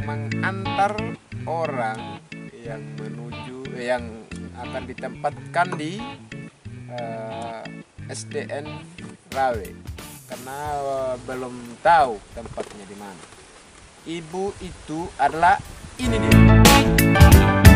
mengantar orang yang menuju yang akan ditempatkan di uh, eh, SDN Rawe karena uh, belum tahu tempatnya di mana. Ibu itu adalah ini dia.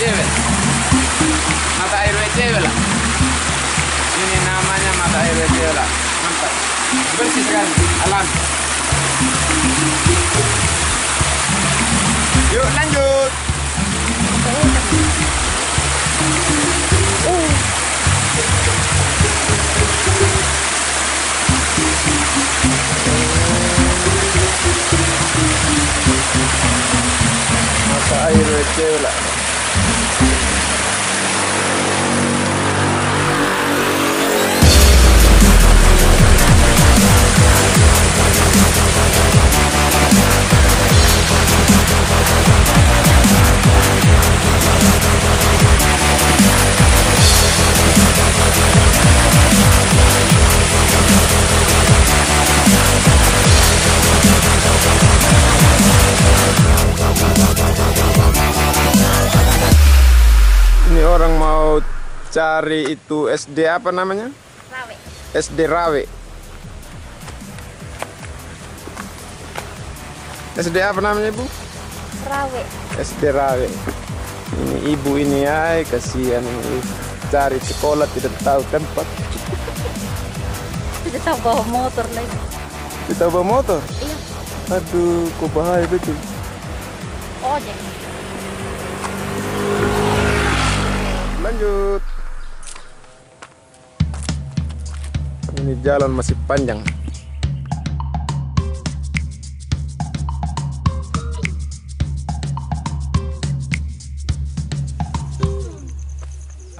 Cewel. Mata air cewel. Ini namanya mata air cewel. Mantap. Bersih sekali, alam. Yuk lanjut. air cewek lah orang mau cari itu SD apa namanya? Rawe. SD Rawe. SD apa namanya Ibu? Rawe. SD Rawe. Ini ibu ini ya, kasihan ini cari sekolah tidak tahu tempat. Tidak tahu bawa motor lagi. Tidak tahu bawa motor? Iya. Aduh, kok bahaya betul. Ojek. lanjut ini jalan masih panjang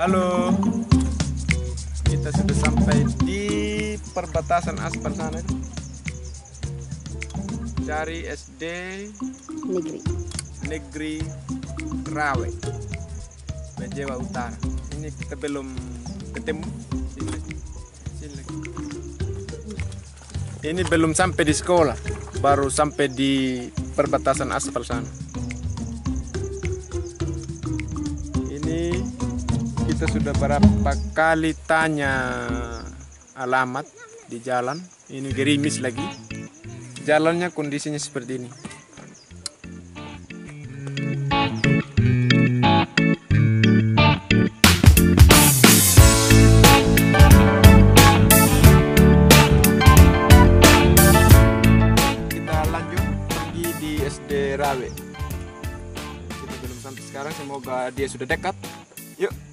halo. Kita sudah sampai di perbatasan aspal sana. Cari SD negeri. Negeri Rawe. Jawa Utara. Ini kita belum ketemu. Ini belum sampai di sekolah, baru sampai di perbatasan aspal sana. Kita sudah berapa kali tanya alamat di jalan. Ini gerimis lagi. Jalannya kondisinya seperti ini. Rawe. Kita belum sampai sekarang, semoga dia sudah dekat. Yuk.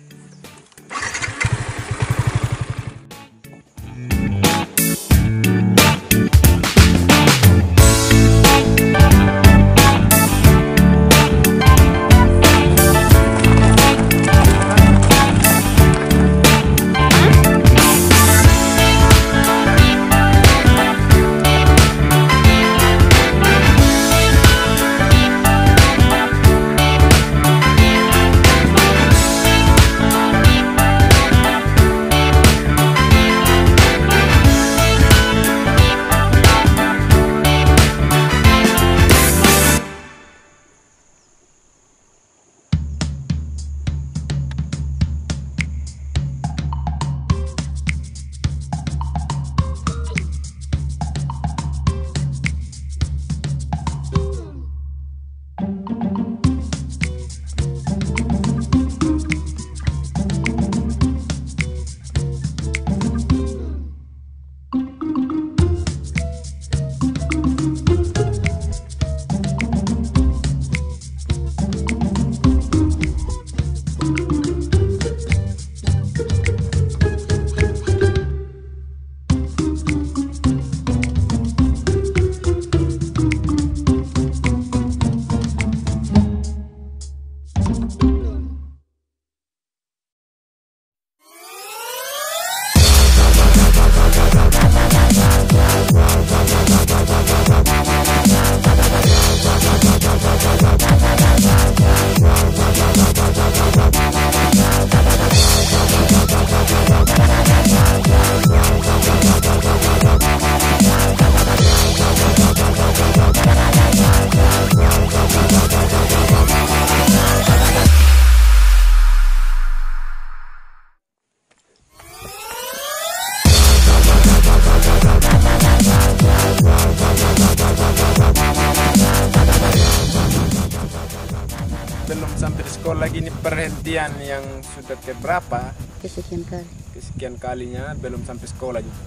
Sudah keberapa Kesekian kali. kesekian kalinya belum sampai sekolah juga.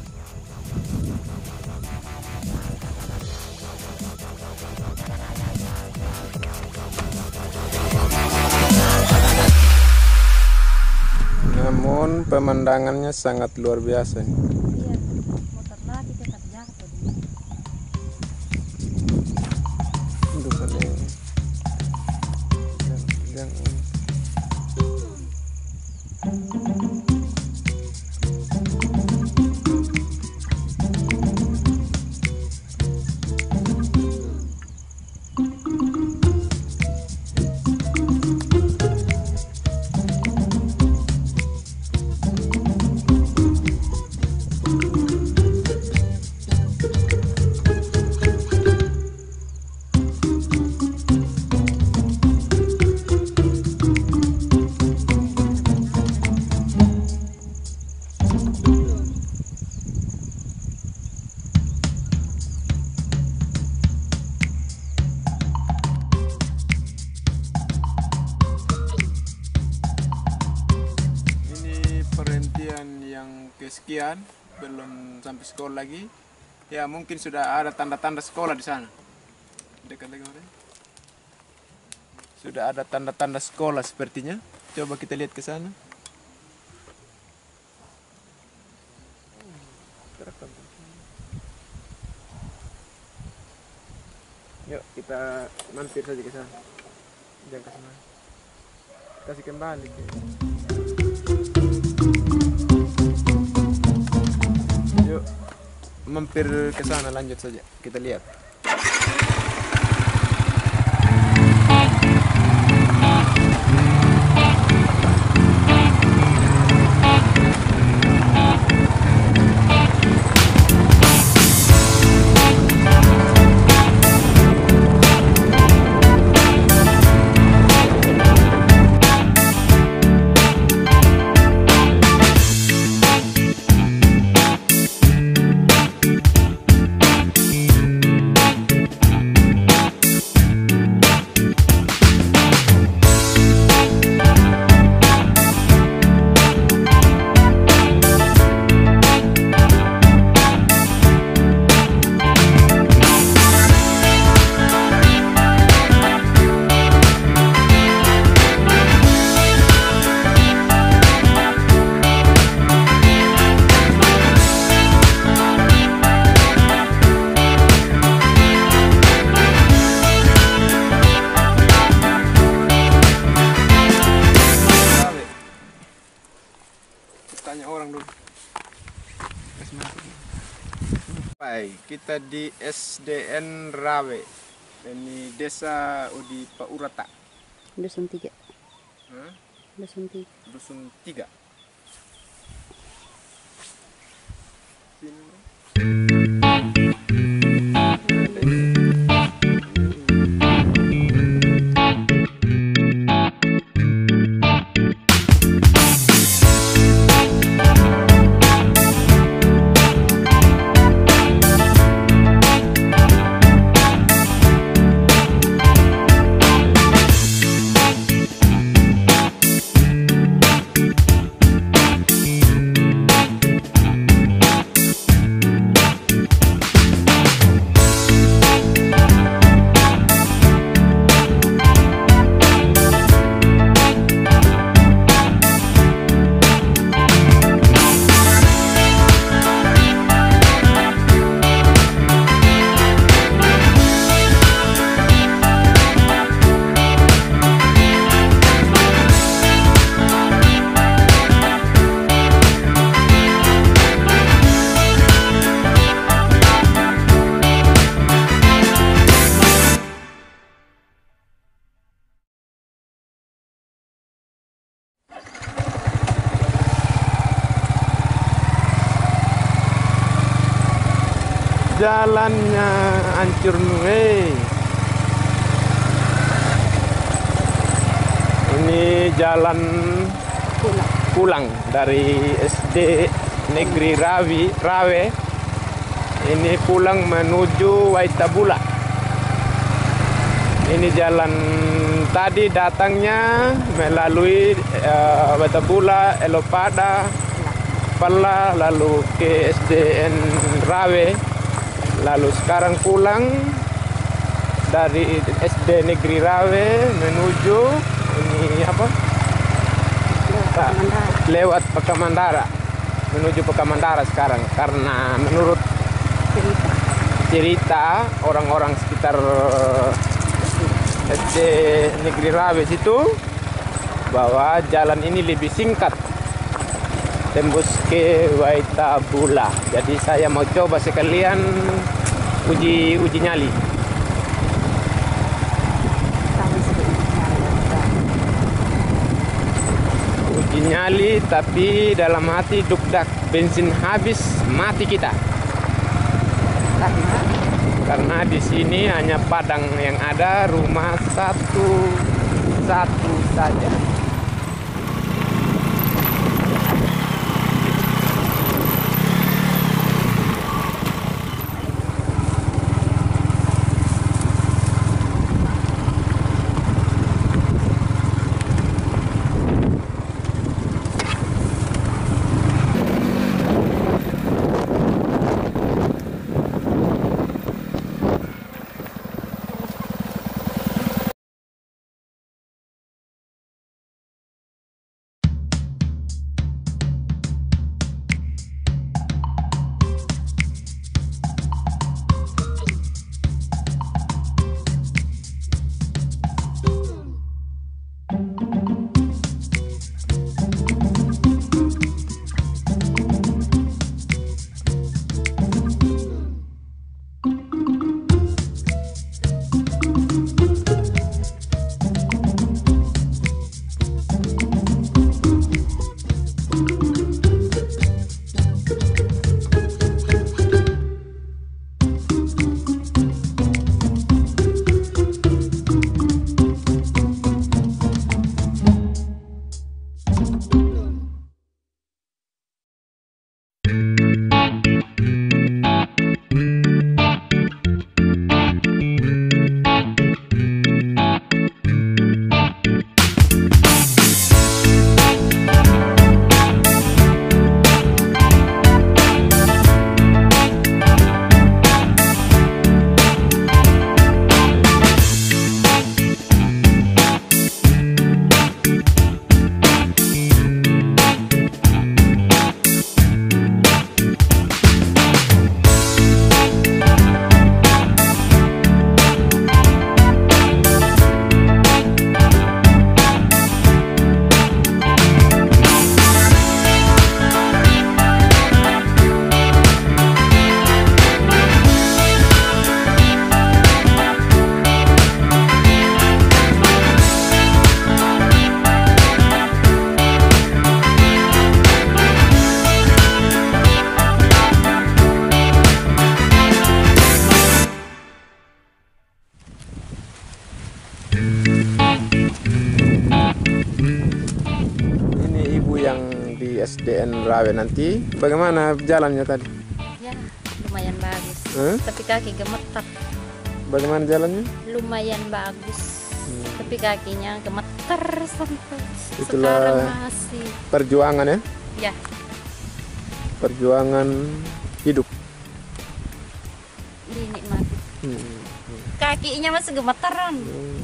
Namun pemandangannya sangat luar biasa. ini. Kesekian, belum sampai sekolah lagi. Ya mungkin sudah ada tanda-tanda sekolah di sana. Dekat lagi. Sudah ada tanda-tanda sekolah sepertinya. Coba kita lihat ke sana. Yuk kita mampir saja ke sana. Jangan ke sana. Kasih kembali. Yuk, mampir ke sana lanjut saja. Kita lihat. Tanya orang dulu. Baik, kita di SDN Rawe. Ini desa Udi Paurata. Dusun tiga. Hah? Dusun tiga. Dusun 3. Sini. Jalannya hancur nih. Ini jalan Pulang. pulang dari SD Negeri Rawi, Rawe. Ini pulang menuju Waitabula. Ini jalan tadi datangnya melalui eh, Batabula, Elopada, Pala, lalu ke SDN Rawe, lalu sekarang pulang dari SD Negeri Rawe menuju ini apa? Ah, Mandara. lewat Pekamandara menuju Pekamandara sekarang karena menurut Cerita. orang-orang sekitar SD Negeri Rawe situ bahwa jalan ini lebih singkat tembus ke Waitabula. Jadi saya mau coba sekalian uji uji nyali. Uji nyali tapi dalam hati dukdak bensin habis mati kita. Karena di sini hanya padang yang ada rumah satu satu saja. Rawe nanti. Bagaimana jalannya tadi? ya lumayan bagus. Hah? Tapi kaki gemetar. Bagaimana jalannya? Lumayan bagus. Tapi kakinya gemetar sampai Itulah- sekarang masih. Perjuangan ya, Ya, perjuangan hidup. dinikmati. Hmm. Kakinya masih gemetaran. Eh,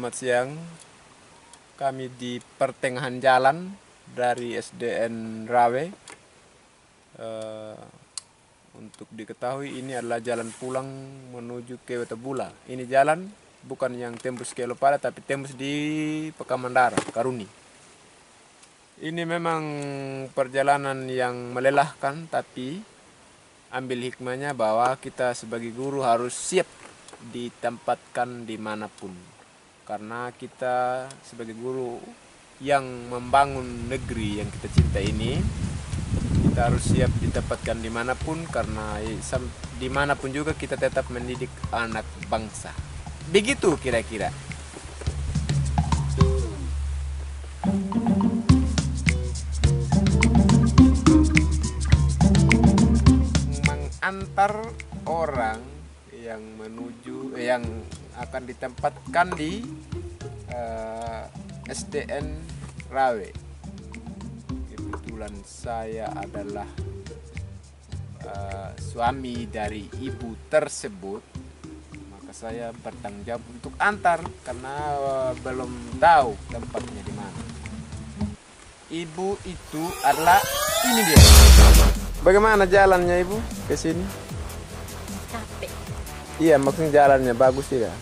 selamat siang. Kami di pertengahan jalan dari SDN Rawe. Eh, untuk diketahui ini adalah jalan pulang menuju ke Wetabula. Ini jalan bukan yang tembus ke Lopada tapi tembus di Pekamandara, Karuni. Ini memang perjalanan yang melelahkan tapi ambil hikmahnya bahwa kita sebagai guru harus siap ditempatkan di mana pun karena kita sebagai guru yang membangun negeri yang kita cinta ini kita harus siap ditempatkan di mana pun karena di mana pun juga kita tetap mendidik anak bangsa. Begitu kira-kira. Mengantar orang yang menuju eh, yang akan ditempatkan di eh, SDN Rawe. Kebetulan saya adalah eh, suami dari ibu tersebut, maka saya bertanggung jawab untuk antar karena eh, belum tahu tempatnya di mana. Ibu itu adalah ini dia. Bagaimana jalannya ibu ke sini? Iya, maksudnya jalannya bagus tidak?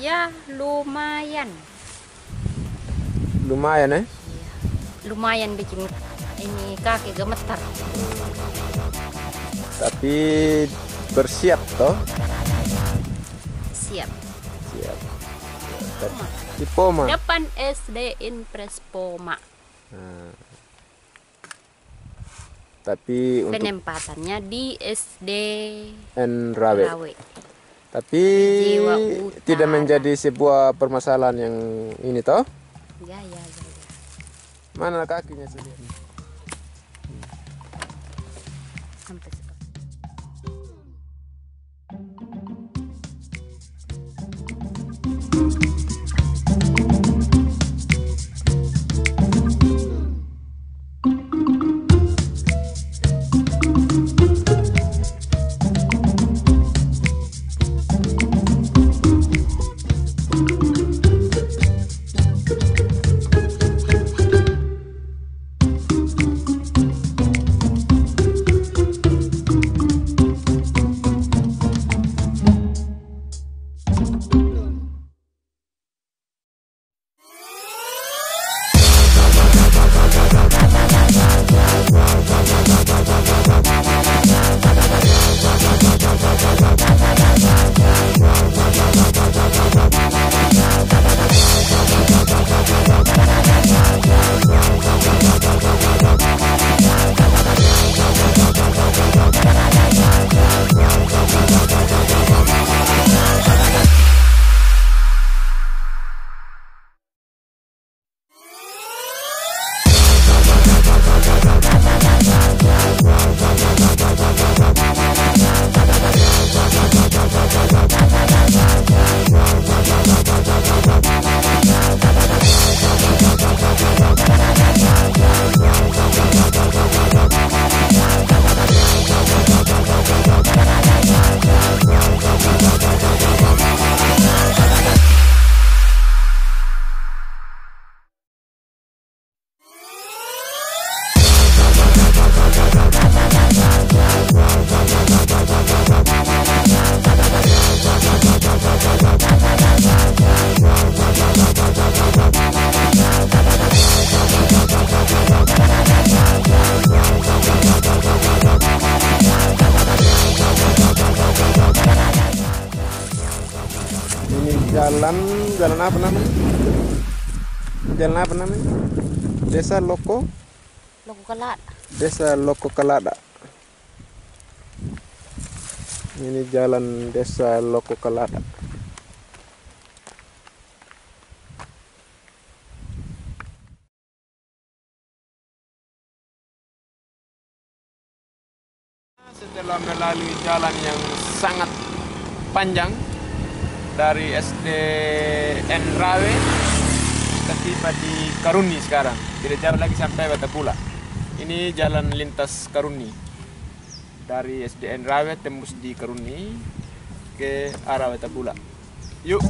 Ya lumayan. Lumayan eh? Lumayan bikin ini kaki gemetar. Tapi bersiap toh? Siap. Siap. Di Poma. Depan SD Impres Poma. Nah. Tapi untuk Penempatannya di SD N Rawe. Rawe. Tapi tidak menjadi sebuah permasalahan yang ini toh? Ya ya ya. ya. Mana kakinya sendiri? Desa Loko, Loko kalat. Desa Loko Kalada. Ini jalan Desa Loko Kalada. Setelah melalui jalan yang sangat panjang dari SDN Rawe kita tiba di Karuni sekarang. Tidak jauh lagi sampai Batapula. Ini jalan lintas Karuni. Dari SDN Rawe tembus di Karuni ke arah Batapula. Yuk.